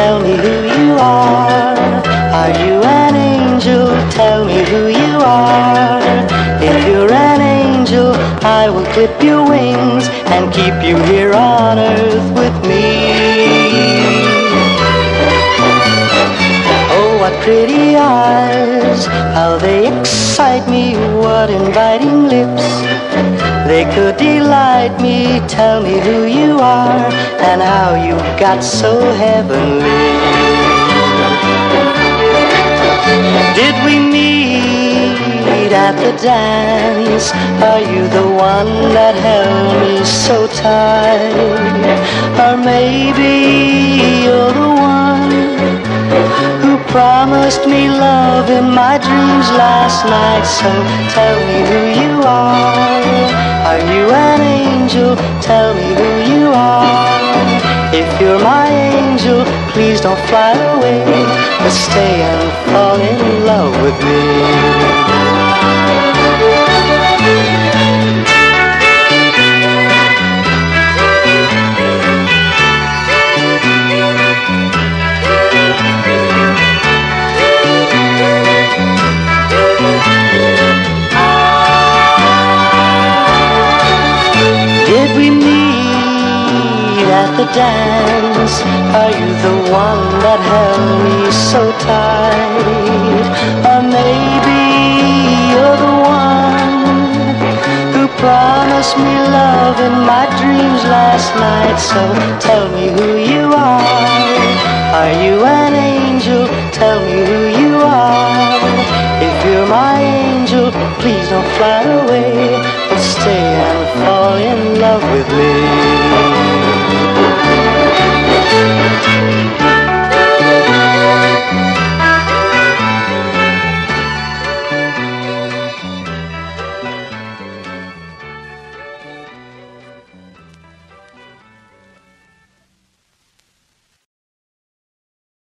tell me who you are. Are you an angel? Tell me who you are. If you're an angel, I will clip your wings and keep you here on earth with me. Oh, what pretty eyes, how they excite me, what inviting lips. They could delight me, tell me who you are and how you got so heavenly. Did we meet at the dance? Are you the one that held me so tight? Or maybe you're the one who promised me love in my dreams last night. So tell me who you are. Are you an angel? Tell me who you are. If you're my angel, please don't fly away, but stay and fall in love at the dance? Are you the one that held me so tight? Or maybe you're the one who promised me love in my dreams last night. So tell me who you are. Are you an angel? Tell me who you are. If you're my angel, please don't fly away, but stay and fall in love with me.